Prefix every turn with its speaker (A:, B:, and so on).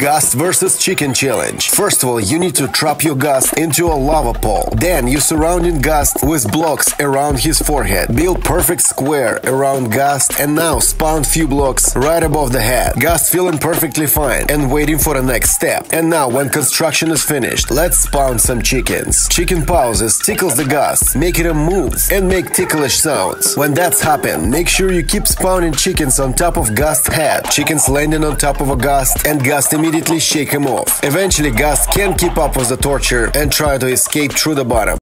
A: Ghast versus Chicken Challenge. First of all, you need to trap your Ghast into a lava pole. Then you surrounding Ghast with blocks around his forehead. Build perfect square around Ghast and now spawn few blocks right above the head. Ghast feeling perfectly fine and waiting for the next step. And now when construction is finished, let's spawn some chickens. Chicken pauses, tickles the Ghast, making him move and make ticklish sounds. When that's happened, make sure you keep spawning chickens on top of Ghast head. Chickens landing on top of a Ghast and Ghast immediately shake him off. Eventually, Ghast can't keep up with the torture and try to escape through the bottom.